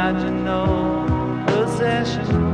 Imagine no possessions.